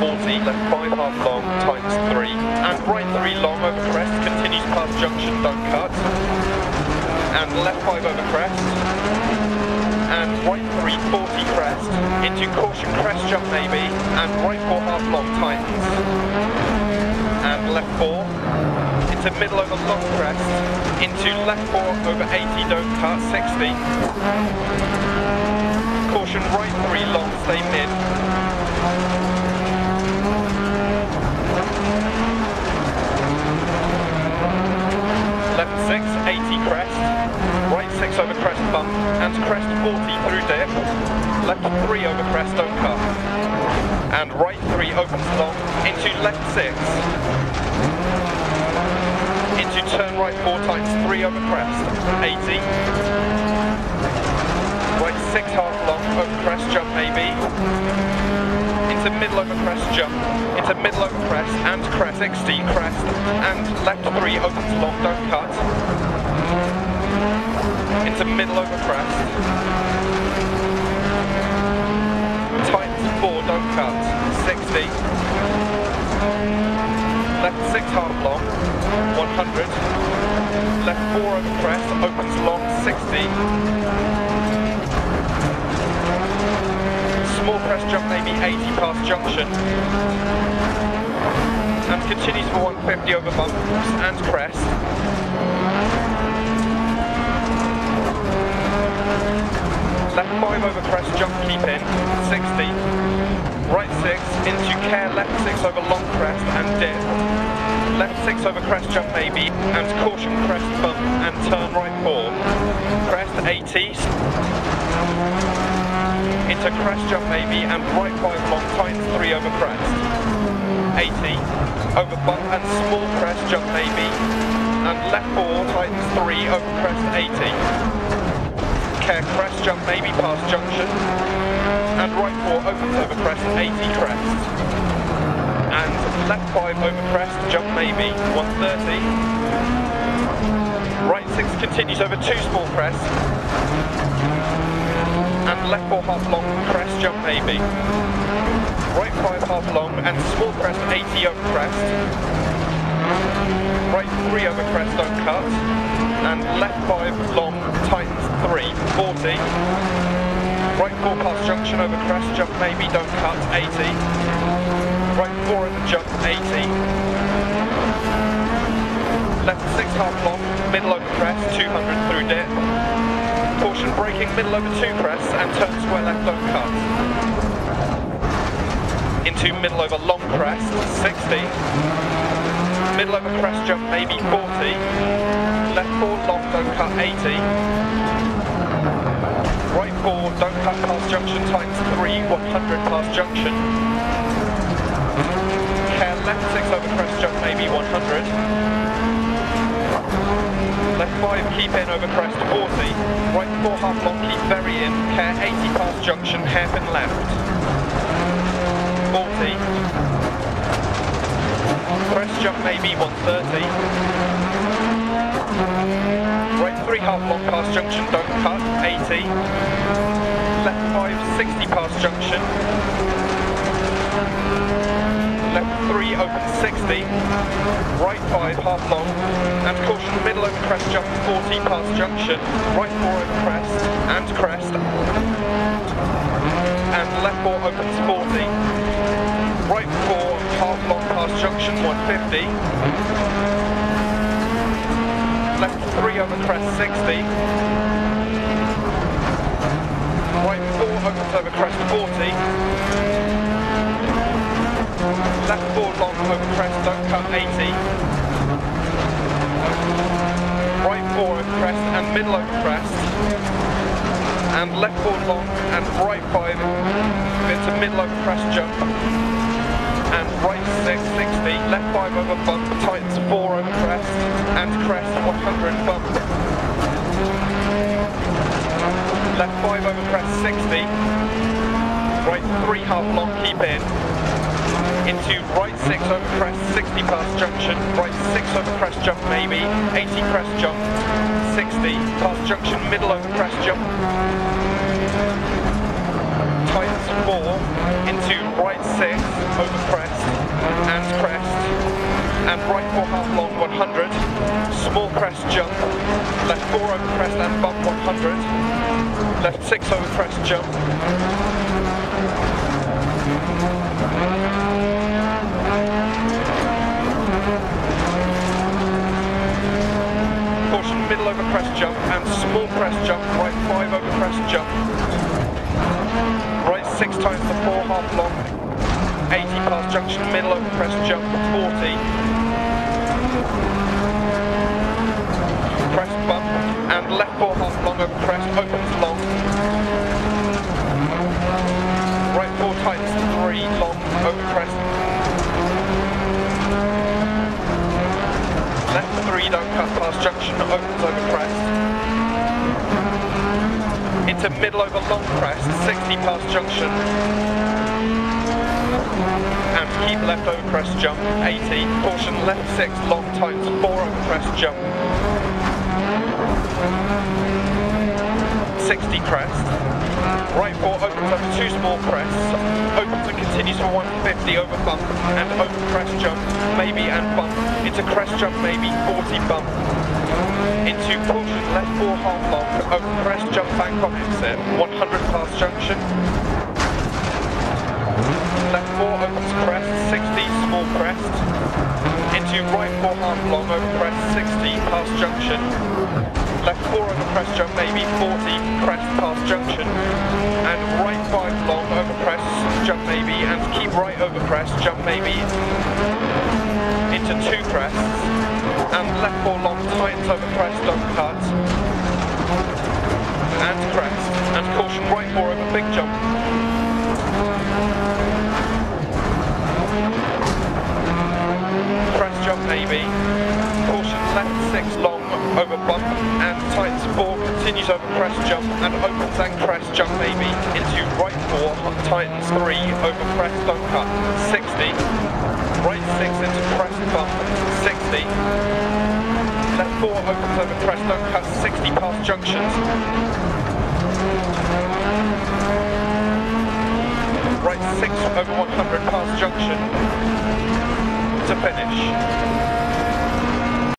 Forty, left five half long, times three, and right three long over crest, continues past junction, don't cut, and left five over crest, and right three, 40 crest, into caution crest jump maybe, and right four half long, tightens, and left four, into middle over long crest, into left four over 80, don't cut, 60, caution right three long, stay mid, left 6, 80 crest, right 6 over crest bump, and crest 40 through dip, left 3 over crest don't cut, and right 3 opens long, into left 6, into turn right 4 times 3 over crest, 80, right 6 half long, over crest jump maybe, into middle over crest jump, into middle over crest and crest, 60 crest, and left 3 opens long, don't cut, into middle over crest, tightens 4, don't cut, 60, left 6 half long, 100, left 4 over crest, opens long, 60, small crest jump maybe 80 past junction. And continues for 150 over bumps and crest. Left 5 over crest jump keep in 60 right 6 into care left 6 over long crest and dip left 6 over crest jump maybe and caution crest bump and turn right 4 crest 80 into crest jump maybe and right 5 long times 3 over crest. 80 over bump and small crest jump maybe and left 4 tightens 3 over crest 80 care crest jump maybe past junction and right 4 opens over crest 80 crest and left 5 over crest jump maybe 130 right 6 continues over 2 small crest and left 4 half long crest jump maybe. Right 5 half long and small crest 80 over crest. Right 3 over crest don't cut. And left 5 long tightens 3, 40. Right 4 past junction over crest jump maybe don't cut 80. Right 4 at the jump 80. Left 6 half long, middle over crest 200 through dip caution braking middle over two crest and turn square left don't cut. Into middle over long crest, 60. Middle over crest jump maybe 40. Left 4 long don't cut 80. Right 4 don't cut past junction times 3, 100 past junction. Care left 6 over crest jump maybe 100 left 5 keep in over crest 40, right 4 half long keep very in, care 80 past junction, hairpin left, 40, crest jump maybe 130, right 3 half long past junction, don't cut, 80, left 5 60 past junction, left 3 open 60, right 5 half long, and caution middle over crest jump 40 past junction, right 4 over crest, and crest, and left 4 opens 40, right 4 half long past junction 150, left 3 over crest 60, right 4 opens over crest 40, and middle crest. And left 4 long and right 5 into middle over crest jump. And right 6, 60, left 5 over bump, tightens 4 over crest, and crest 100 bump. Left 5 over crest 60, right 3 half long, keep in, into right 6 over crest, 60 past junction, right 6 over crest jump maybe, 80 crest jump, 60, past junction, middle over crest jump. Tightens 4, into right 6, over crest, and crest, and right 4 half long 100, small crest jump, left 4 over crest and bump 100, left 6 over crest jump, middle over crest jump and small crest jump. Right 5 over crest jump. Right 6 times the 4 half long. 80 past junction middle over crest jump. 40 crest bump and left 4 half long over crest opens long right 4 tightens 3 long over crest left 3 don't cut past junction opens over crest. Into middle over long crest 60 past junction. And keep left over crest jump 80 caution left 6 long times 4 over crest jump. 60 crest. Right 4 opens over 2 small crests 150 over bump and over crest jump maybe and bump. Into crest jump maybe 40 bump. Into caution left 4 half long over crest jump bank on exit 100 past junction. Left 4 opens crest, 60, small crest, into right 4 half long over crest, 60, past junction, left 4 over crest jump, maybe 40, crest past junction, and right 5 long over crest, jump maybe, and keep right over crest, jump maybe, into 2 crests, and left 4 long, tightens over crest, don't cut, and crest, and caution right 4 over big jump, crest jump maybe, caution left 6 long over bump and tightens 4, continues over crest jump and opens and crest jump maybe into right 4, tightens 3 over crest don't cut 60, right 6 into crest bump. 60, left 4 opens over crest don't cut 60 past junctions, right 6 over 100 past junction to finish.